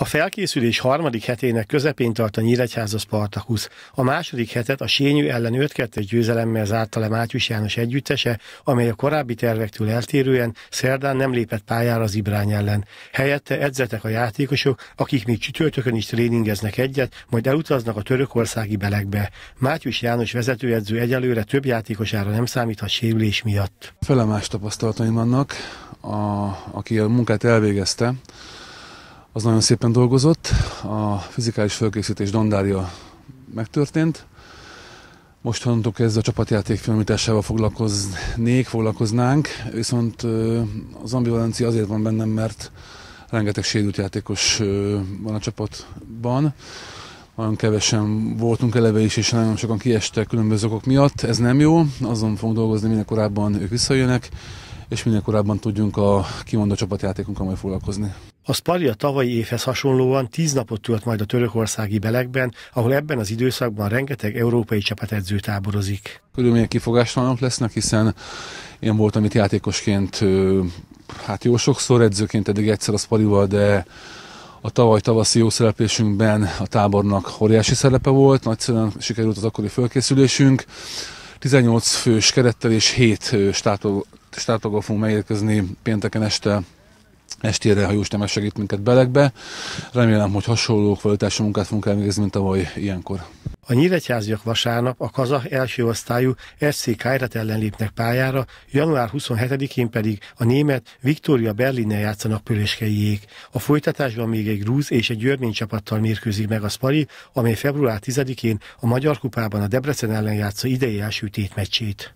A felkészülés harmadik hetének közepén tart a Nyíregyháza Spartakusz. A második hetet a Sényű ellen 5-2 győzelemmel zárta le Mátyus János együttese, amely a korábbi tervektől eltérően szerdán nem lépett pályára az Ibrány ellen. Helyette edzetek a játékosok, akik még csütörtökön is tréningeznek egyet, majd elutaznak a törökországi belegbe. Mátyus János vezetőedző egyelőre több játékosára nem számíthat sérülés miatt. Felemás tapasztalataim vannak, a, aki a munkát elvégezte, az nagyon szépen dolgozott. A fizikális felkészítés Dondária megtörtént. Most honnantól ez a csapatjáték filmításával foglalkoznék, foglalkoznánk, viszont az ambivalencia azért van bennem, mert rengeteg sérült játékos van a csapatban. Nagyon kevesen voltunk eleve is, és nagyon sokan kiestek különböző okok miatt. Ez nem jó, azon fogunk dolgozni, minél korábban ők visszajönnek, és minél korábban tudjunk a kimondó csapatjátékunkkal majd foglalkozni. A Spari a tavalyi évhez hasonlóan tíz napot tölt majd a törökországi belegben, ahol ebben az időszakban rengeteg európai csapatedző táborozik. Körülmények kifogástalanok lesznek, hiszen én voltam itt játékosként hát jó sokszor, edzőként eddig egyszer a Sparival, de a tavaly tavaszi jó szereplésünkben a tábornak óriási szerepe volt, nagyszerűen sikerült az akkori fölkészülésünk. 18 fős kerettel és 7 státolgó fogunk megérkezni pénteken este estére, ha Jóisten megsegít minket belegbe. Remélem, hogy hasonló kvalitású munkát fogunk elvégezni, mint tavaly ilyenkor. A nyíregyháziak vasárnap a kazah első osztályú SC Kairat ellen lépnek pályára, január 27-én pedig a német Viktória Berlinnel játszanak pöléskeiék. A folytatásban még egy grúz és egy örmény csapattal mérkőzik meg a Spari, amely február 10-én a Magyar Kupában a Debrecen ellen játsza idei első tétmeccsét.